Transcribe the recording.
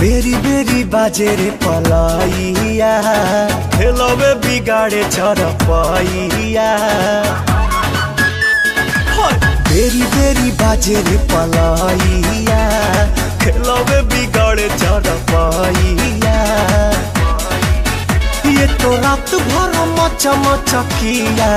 berry berry बाजे रे पलाइया खेलवे बिगाड़े चरपैया बेरी बेरी बाजे रे पलाइया खेलवे बिगाड़े चरपैया ये तो रात भर मच मचकिया